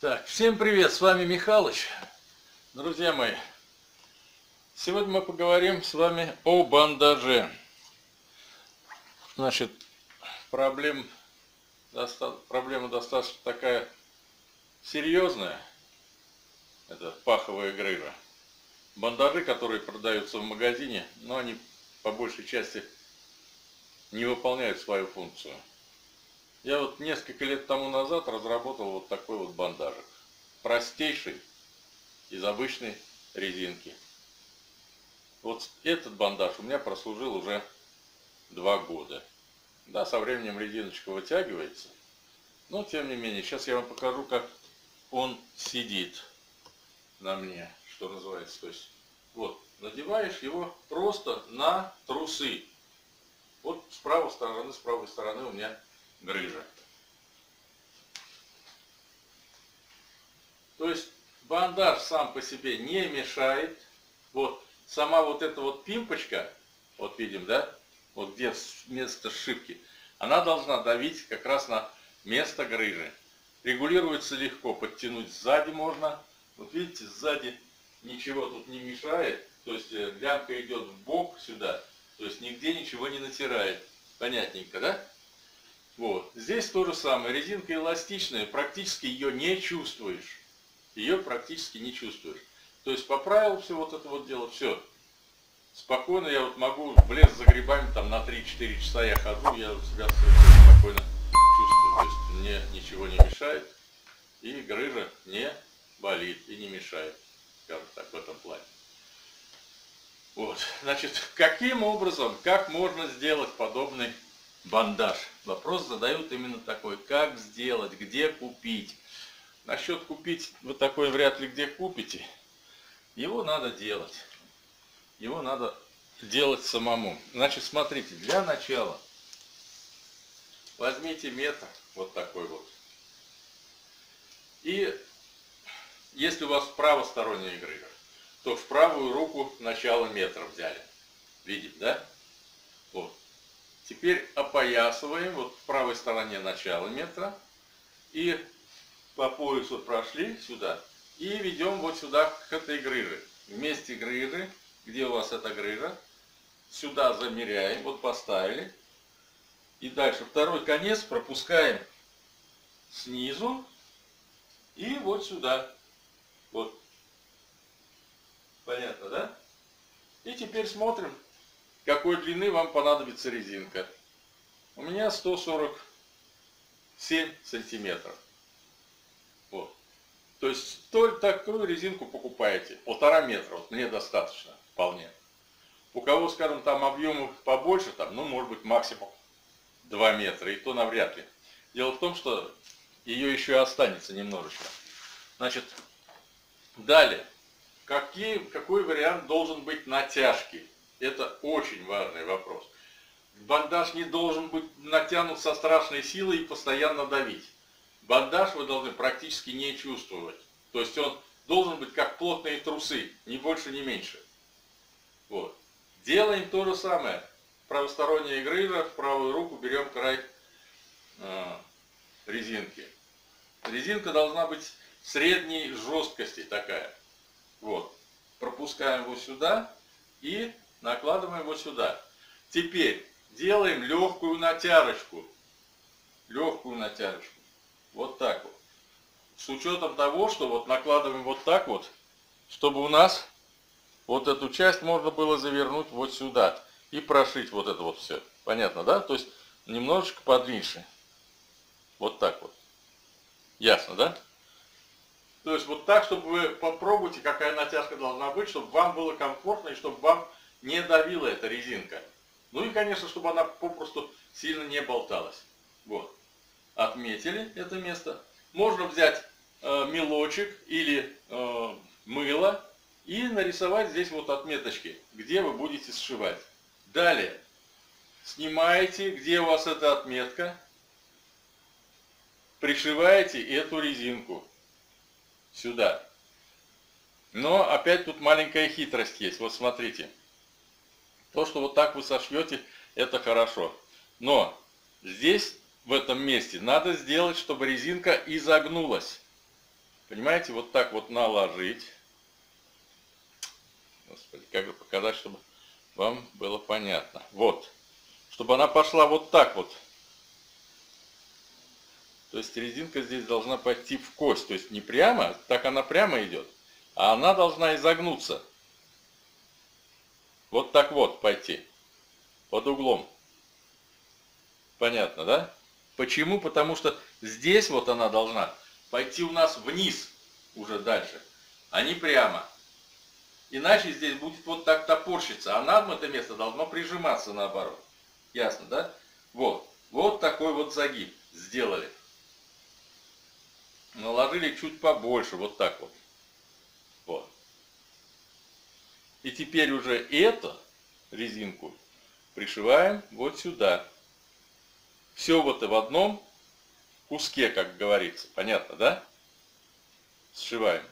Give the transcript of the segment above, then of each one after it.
Так, всем привет, с вами Михалыч. Друзья мои, сегодня мы поговорим с вами о бандаже. Значит, проблем, проблема достаточно такая серьезная. Это паховая грыжа. Бандажи, которые продаются в магазине, но они по большей части не выполняют свою функцию. Я вот несколько лет тому назад разработал вот такой вот бандажик. Простейший, из обычной резинки. Вот этот бандаж у меня прослужил уже два года. Да, со временем резиночка вытягивается. Но, тем не менее, сейчас я вам покажу, как он сидит на мне, что называется. То есть, вот, надеваешь его просто на трусы. Вот с правой стороны, с правой стороны у меня грыжа. То есть бандаж сам по себе не мешает. Вот сама вот эта вот пимпочка, вот видим, да, вот где место сшибки, она должна давить как раз на место грыжи. Регулируется легко, подтянуть сзади можно. Вот видите, сзади ничего тут не мешает. То есть э, лямка идет в бок сюда. То есть нигде ничего не натирает. Понятненько, да? Вот. Здесь то же самое. Резинка эластичная, практически ее не чувствуешь. Ее практически не чувствуешь. То есть поправил все вот это вот дело, все. Спокойно я вот могу в лес за грибами, там на 3-4 часа я хожу, я себя спокойно чувствую. То есть мне ничего не мешает. И грыжа не болит и не мешает, скажем так, в этом плане. Вот, значит, каким образом, как можно сделать подобный бандаж. Вопрос задают именно такой, как сделать, где купить. Насчет купить, вы такой вряд ли где купите. Его надо делать. Его надо делать самому. Значит, смотрите, для начала возьмите метр, вот такой вот. И если у вас правосторонняя игры, то в правую руку начало метра взяли. Видите, да? Вот. Теперь опоясываем вот в правой стороне начало метра и по поясу прошли сюда и ведем вот сюда к этой грыже. Вместе грыжи, где у вас эта грыжа, сюда замеряем, вот поставили. И дальше второй конец пропускаем снизу и вот сюда. Вот. Понятно, да? И теперь смотрим, какой длины вам понадобится резинка. У меня 147 сантиметров. Вот. То есть столь такую резинку покупаете, полтора метра, вот мне достаточно, вполне. У кого, скажем, там объемы побольше, там, ну, может быть, максимум 2 метра, и то навряд ли. Дело в том, что ее еще и останется немножечко. Значит, далее. Какие, какой вариант должен быть натяжки? Это очень важный вопрос. Бандаж не должен быть натянут со страшной силой и постоянно давить. Бандаж вы должны практически не чувствовать. То есть он должен быть как плотные трусы, ни больше, ни меньше. Вот. Делаем то же самое. Правосторонняя грыжа, в правую руку берем край э, резинки. Резинка должна быть средней жесткости такая. Вот. Пропускаем его сюда и накладываем вот сюда. Теперь делаем легкую натяжечку. Легкую натяжечку. Вот так вот. С учетом того, что вот накладываем вот так вот, чтобы у нас вот эту часть можно было завернуть вот сюда и прошить вот это вот все. Понятно, да? То есть немножечко подлиннее. Вот так вот. Ясно, да? То есть вот так, чтобы вы попробуйте, какая натяжка должна быть, чтобы вам было комфортно и чтобы вам не давила эта резинка. Ну и, конечно, чтобы она попросту сильно не болталась. Вот. Отметили это место. Можно взять э, мелочек или э, мыло и нарисовать здесь вот отметочки, где вы будете сшивать. Далее. Снимаете, где у вас эта отметка. Пришиваете эту резинку сюда. Но опять тут маленькая хитрость есть. Вот смотрите. То, что вот так вы сошьете, это хорошо. Но здесь, в этом месте, надо сделать, чтобы резинка изогнулась. понимаете, вот так вот наложить. Господи, как бы показать, чтобы вам было понятно. Вот. Чтобы она пошла вот так вот. То есть резинка здесь должна пойти в кость. То есть не прямо, так она прямо идет. А она должна изогнуться. Вот так вот пойти. Под углом. Понятно, да? Почему? Потому что здесь вот она должна пойти у нас вниз уже дальше, а не прямо. Иначе здесь будет вот так топорщиться, а нам это место должно прижиматься наоборот. Ясно, да? Вот. Вот такой вот загиб сделали. Наложили чуть побольше, вот так вот. И теперь уже эту резинку пришиваем вот сюда. Все вот и в одном куске, как говорится. Понятно, да? Сшиваем.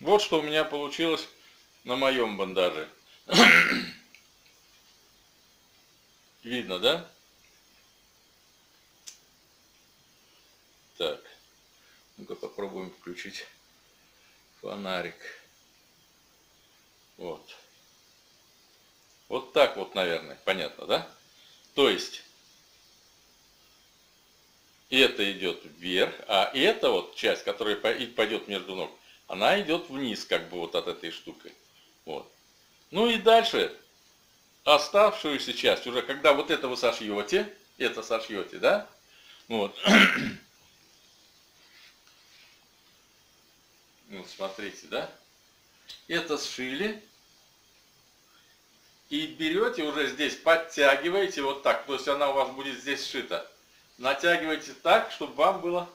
Вот что у меня получилось на моем бандаже. Видно, да? Так. Ну-ка попробуем включить фонарик. Вот. Вот так вот, наверное, понятно, да? То есть, это идет вверх, а эта вот часть, которая пойдет между ног, она идет вниз, как бы вот от этой штуки. Вот. Ну и дальше, оставшуюся часть, уже когда вот это вы сошьете, это сошьете, да? Вот. Вот смотрите, да? Это сшили, и берете уже здесь, подтягиваете вот так, то есть она у вас будет здесь сшита. Натягивайте так, чтобы вам было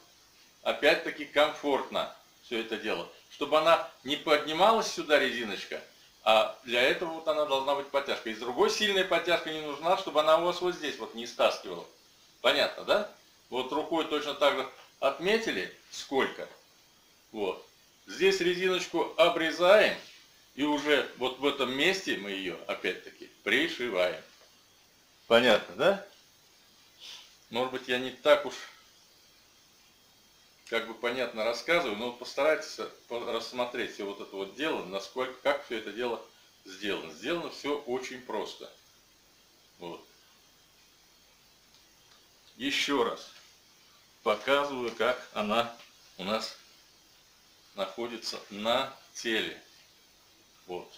опять-таки комфортно все это дело. Чтобы она не поднималась сюда резиночка, а для этого вот она должна быть подтяжка. И с другой сильная подтяжка не нужна, чтобы она у вас вот здесь вот не стаскивала. Понятно, да? Вот рукой точно так же отметили, сколько. Вот. Здесь резиночку обрезаем. И уже вот в этом месте мы ее, опять-таки, пришиваем. Понятно, да? Может быть, я не так уж, как бы понятно рассказываю, но постарайтесь рассмотреть все вот это вот дело, насколько, как все это дело сделано. Сделано все очень просто. Вот. Еще раз показываю, как она у нас находится на теле. Вот.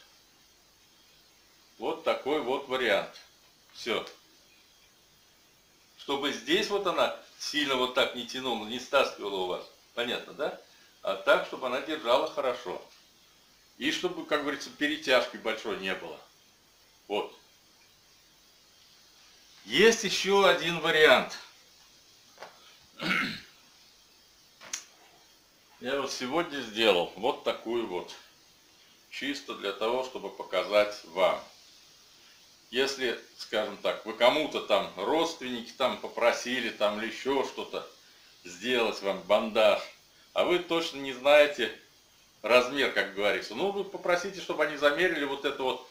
Вот такой вот вариант. Все. Чтобы здесь вот она сильно вот так не тянула, не стаскивала у вас. Понятно, да? А так, чтобы она держала хорошо. И чтобы, как говорится, перетяжки большой не было. Вот. Есть еще один вариант. Я вот сегодня сделал вот такую вот чисто для того, чтобы показать вам. Если, скажем так, вы кому-то там, родственники там попросили там или еще что-то сделать вам бандаж, а вы точно не знаете размер, как говорится, ну вы попросите, чтобы они замерили вот эту вот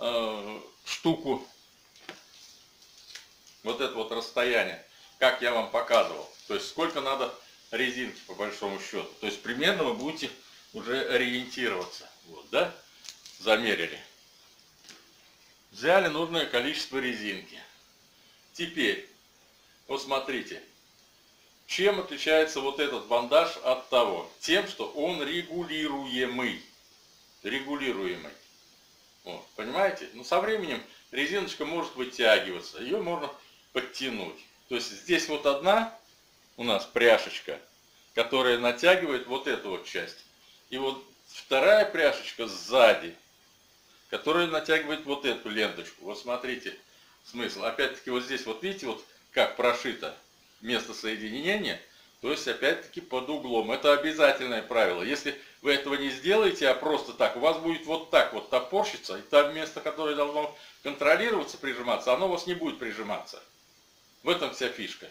э, штуку, вот это вот расстояние, как я вам показывал. То есть сколько надо резинки по большому счету. То есть примерно вы будете уже ориентироваться. Вот, да? Замерили. Взяли нужное количество резинки. Теперь, вот смотрите, чем отличается вот этот бандаж от того? Тем, что он регулируемый. Регулируемый. Вот, понимаете? Но со временем резиночка может вытягиваться, ее можно подтянуть. То есть здесь вот одна у нас пряжечка, которая натягивает вот эту вот часть. И вот вторая пряжечка сзади, которая натягивает вот эту ленточку. Вот смотрите смысл. Опять-таки вот здесь вот видите, вот как прошито место соединения, то есть опять-таки под углом. Это обязательное правило. Если вы этого не сделаете, а просто так, у вас будет вот так вот топорщиться, и там место, которое должно контролироваться, прижиматься, оно у вас не будет прижиматься. В этом вся фишка.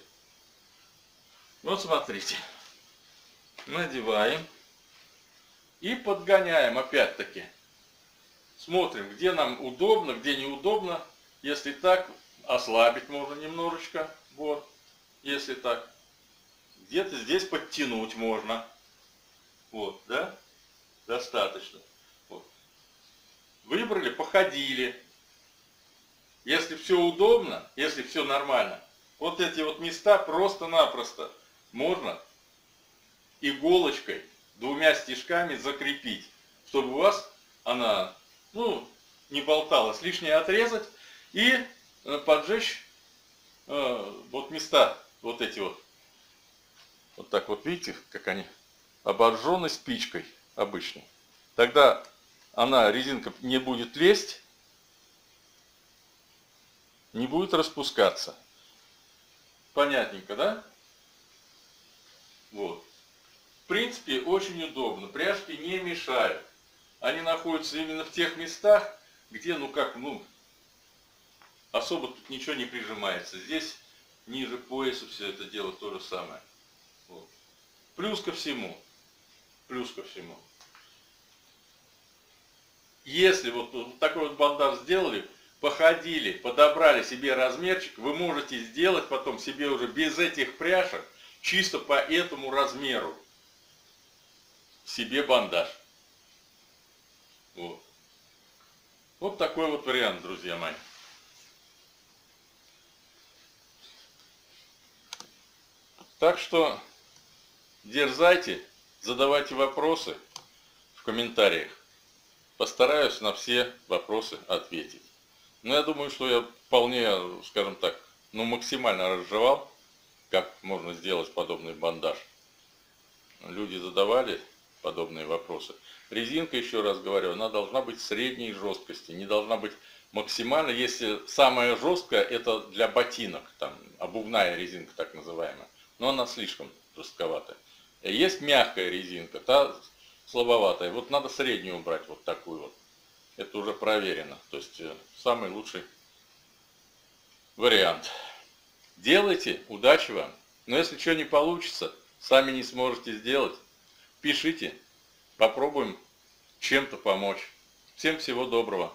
Вот смотрите. Надеваем. И подгоняем опять-таки. Смотрим, где нам удобно, где неудобно. Если так, ослабить можно немножечко. Вот. Если так. где-то здесь подтянуть можно. Вот, да? Достаточно. Вот. Выбрали, походили. Если все удобно, если все нормально, вот эти вот места просто-напросто можно иголочкой, двумя стежками закрепить, чтобы у вас она, ну, не болталась, лишнее отрезать и э, поджечь э, вот места, вот эти вот. Вот так вот, видите, как они обожжены спичкой обычной. Тогда она, резинка, не будет лезть, не будет распускаться. Понятненько, да? Вот. В принципе, очень удобно. Пряжки не мешают. Они находятся именно в тех местах, где, ну как, ну, особо тут ничего не прижимается. Здесь ниже пояса все это дело то же самое. Вот. Плюс ко всему, плюс ко всему. Если вот, вот такой вот бандаж сделали, походили, подобрали себе размерчик, вы можете сделать потом себе уже без этих пряжек, чисто по этому размеру, себе бандаж. Вот. Вот такой вот вариант, друзья мои. Так что дерзайте, задавайте вопросы в комментариях. Постараюсь на все вопросы ответить. Но я думаю, что я вполне, скажем так, ну максимально разжевал, как можно сделать подобный бандаж. Люди задавали подобные вопросы. Резинка, еще раз говорю, она должна быть средней жесткости, не должна быть максимально, если самая жесткая, это для ботинок, там, обувная резинка так называемая, но она слишком жестковатая. Есть мягкая резинка, та слабоватая, вот надо среднюю брать, вот такую вот. Это уже проверено, то есть э, самый лучший вариант. Делайте, удачи вам. Но если что не получится, сами не сможете сделать, пишите, попробуем чем-то помочь. Всем всего доброго.